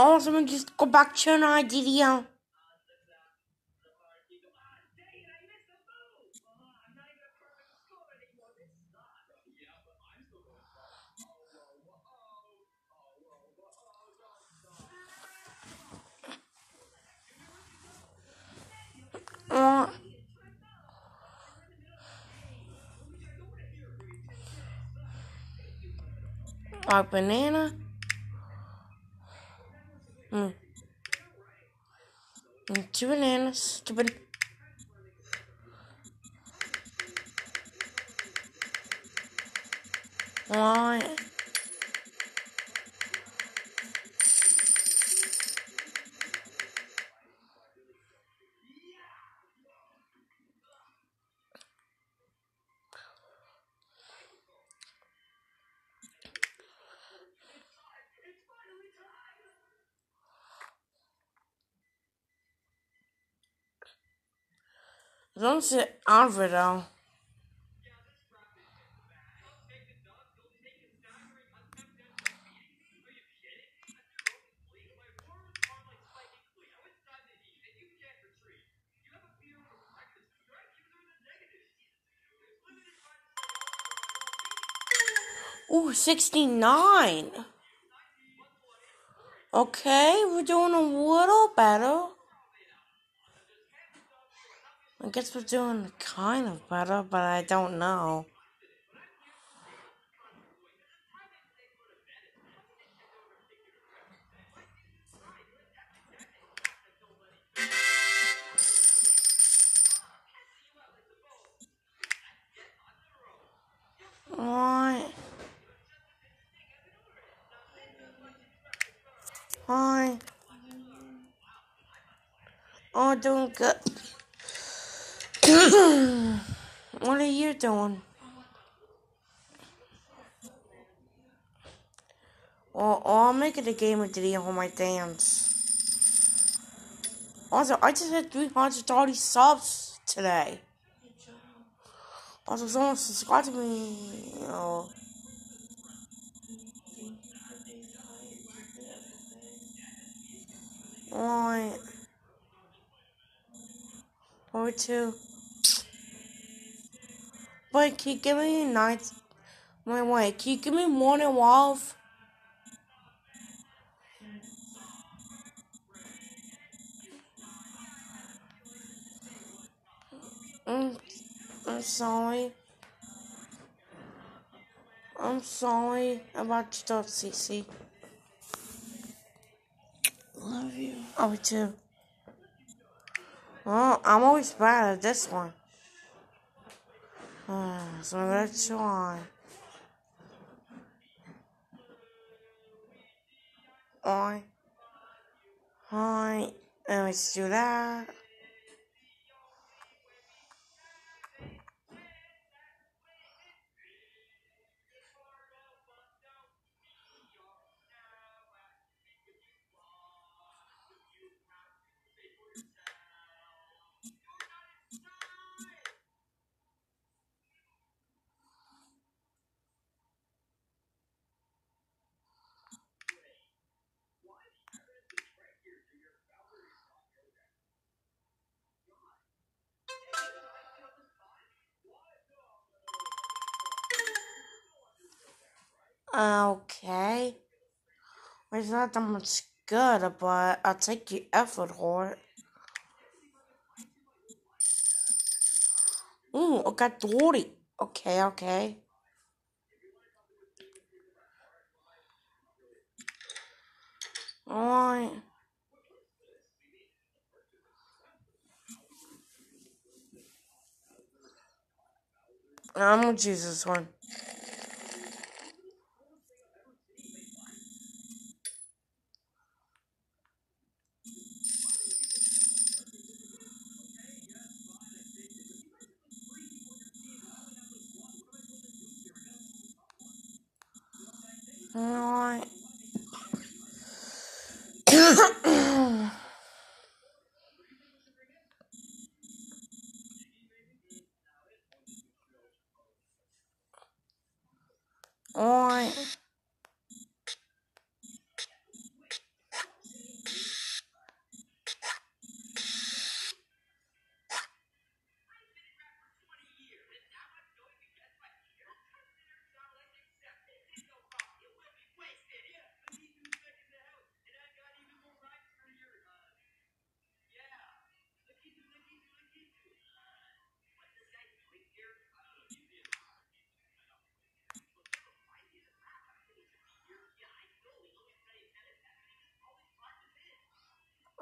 Oh, someone just go back to an idea. Oh. A banana. Mm. Mm, Two bananas. Ban- Why? Don't sit over though. Ooh, 69. Okay, we're doing a little better. I guess we're doing kind of better, but I don't know. Why? Hi. Oh, doing good. what are you doing? Well, oh, I'll make it a game of video on my dance. Also, I just hit 330 subs today. Also, someone subscribe to me. Oh. Why? Or two. Wait, can you give me nights? My wait, can you give me morning wolf? I'm, mm, I'm sorry. I'm sorry about your stuff, Cece. Love you. Oh, too. Well, I'm always bad at this one. Uh, so I'm gonna try. Hi. Let's do that. Okay. It's not that much good, but I'll take the effort for it. Ooh, I got 30. Okay, okay. Alright. I'm gonna choose this one.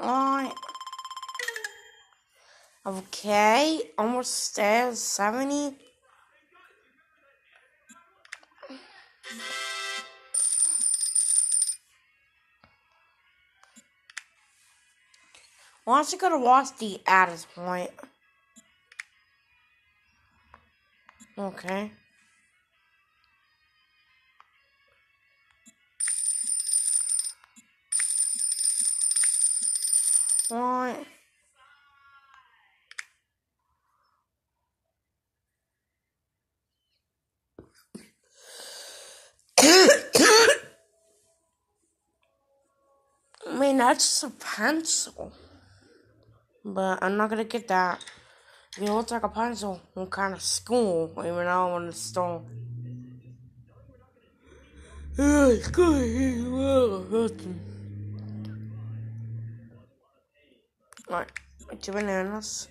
Like, okay, almost there, 70. Why don't you go to Wasti at this point. Okay. I mean, that's a pencil. But I'm not gonna get that. It looks like a pencil. What kind of school? Even I'm in the store. It's good. Right, two bananas.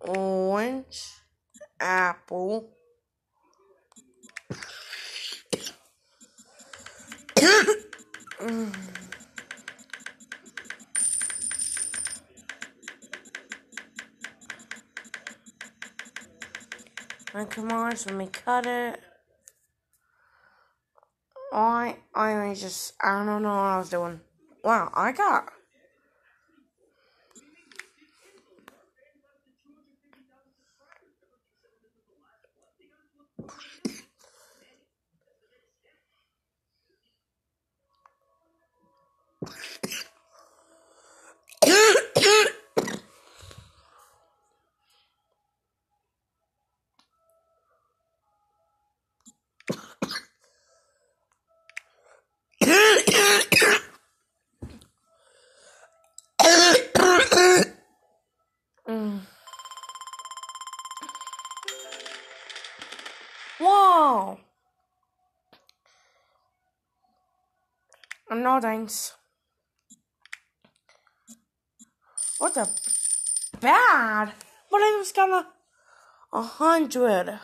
Orange. Apple. mm. And come on, let me cut it. I I just I don't know what I was doing. Wow, I got Whoa! No thanks. What the bad? But I was gonna a hundred.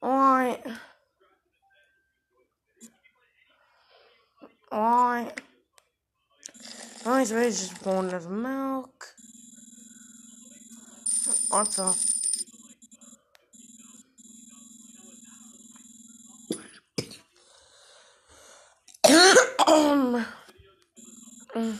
Alright. Alright. Alright, so he's just pouring his milk. What the? um. Mm.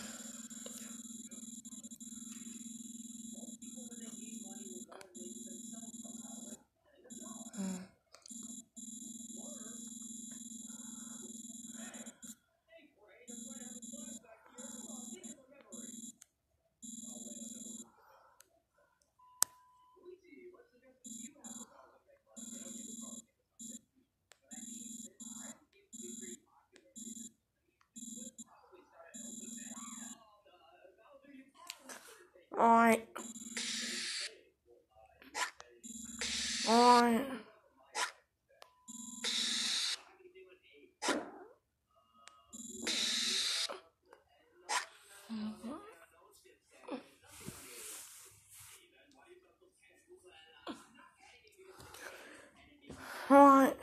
Alright. Alright. Alright.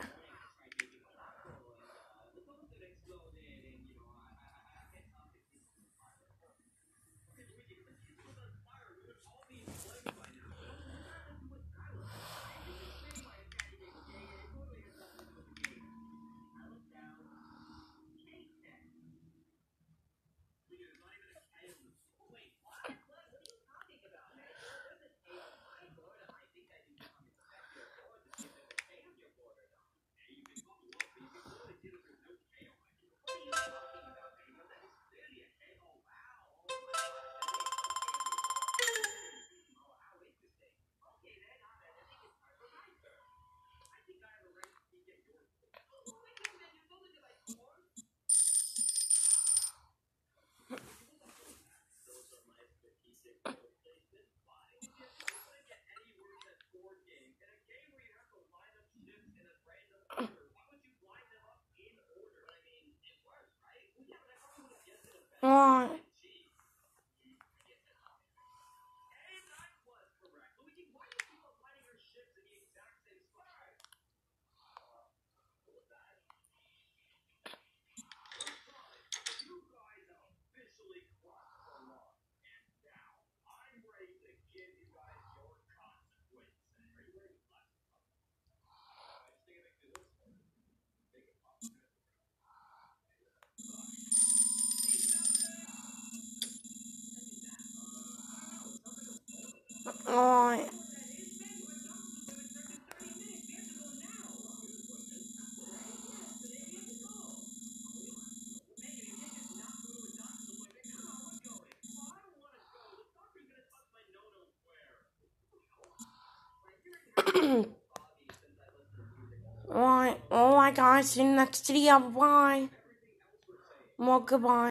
Alright. Alright. Alright, alright guys, see you next video, bye. Well, goodbye.